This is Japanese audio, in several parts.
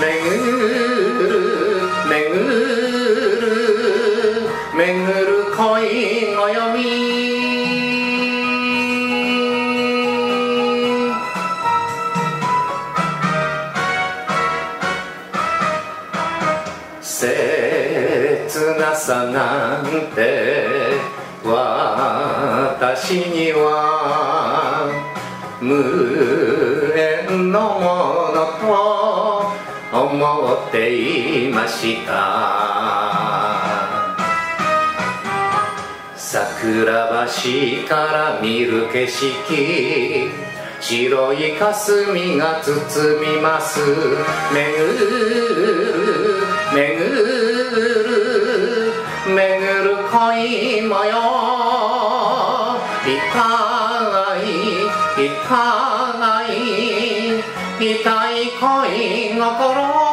めぐる巡る巡る恋の読み切なさなんて私には無縁のもの思っていました。桜橋から見る景色。白い霞が包みます。巡る巡る巡る恋模様。痛い痛い痛い恋心。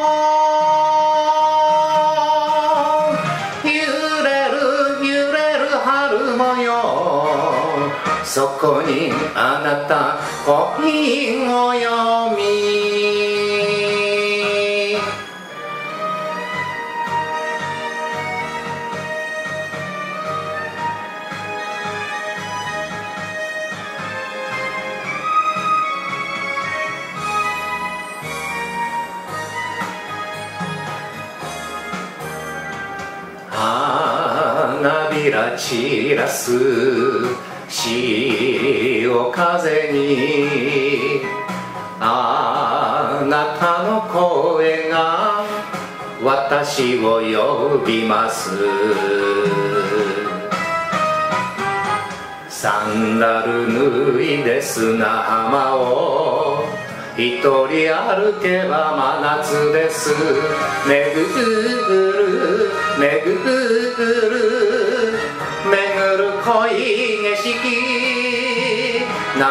るもよ。そこにあなた恋を読みびら散らす潮風にあなたの声が私を呼びますサンダル脱いで砂浜を一人歩けば真夏です巡る波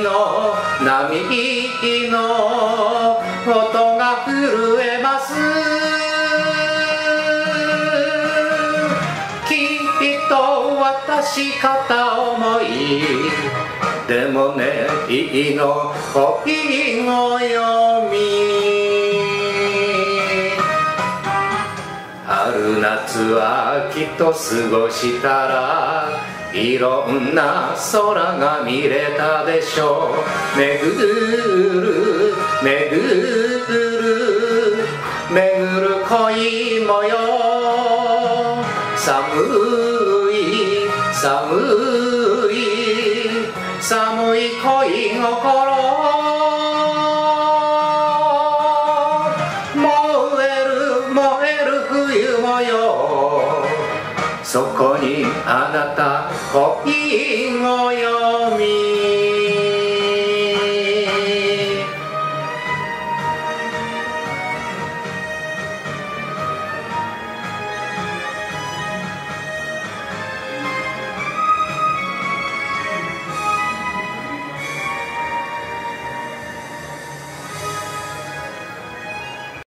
の波の音が震えますきっと私片思いでもねいいの恋の読み春夏秋と過ごしたらいろんな空が見れたでしょう巡る巡る巡る恋模様寒い寒い。寒い恋。心燃える燃える冬模様そこにあなた恋を読み